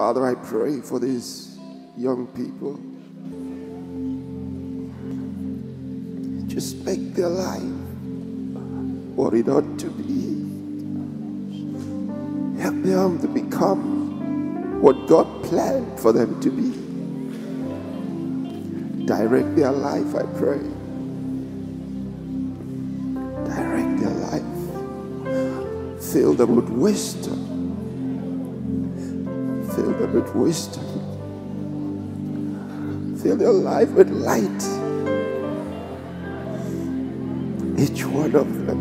Father, I pray for these young people. Just make their life what it ought to be. Help them to become what God planned for them to be. Direct their life, I pray. Direct their life. Fill them with wisdom. Them with wisdom. Fill their life with light. Each one of them.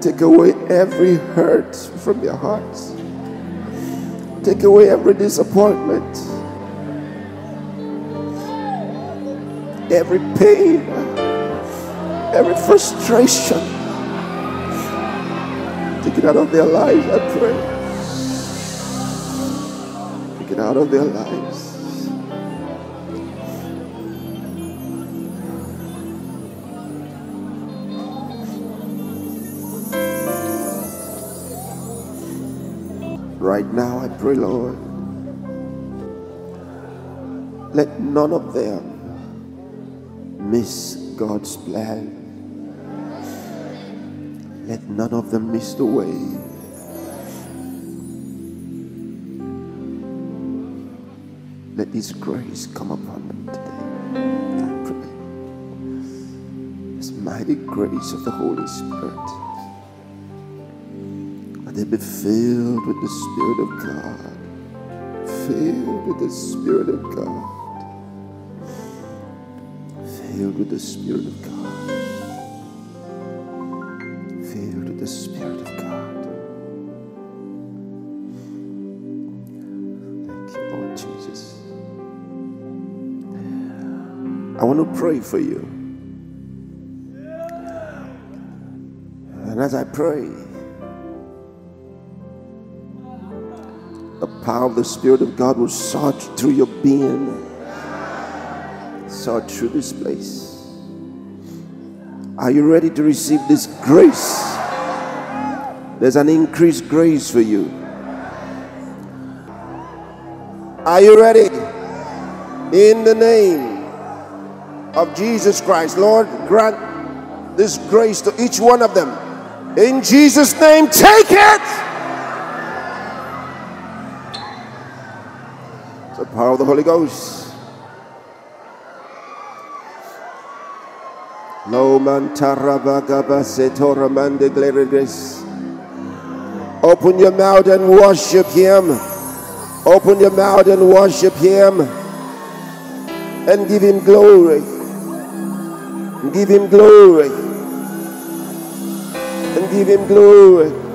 Take away every hurt from their hearts. Take away every disappointment, every pain, every frustration. Take it out of their lives, I pray. Take it out of their lives. Right now, I pray, Lord, let none of them miss God's plan. Let none of them miss the way. Let His grace come upon them today. I pray. This mighty grace of the Holy Spirit. Let they be filled with the Spirit of God. Filled with the Spirit of God. Filled with the Spirit of God. Spirit of God. Thank you, Lord Jesus. I want to pray for you. And as I pray, the power of the Spirit of God will sort through your being, sort through this place. Are you ready to receive this grace? There's an increased grace for you. Are you ready? In the name of Jesus Christ, Lord, grant this grace to each one of them. In Jesus' name, take it. The power of the Holy Ghost. Open your mouth and worship Him. Open your mouth and worship Him. And give Him glory. Give Him glory. And give Him glory.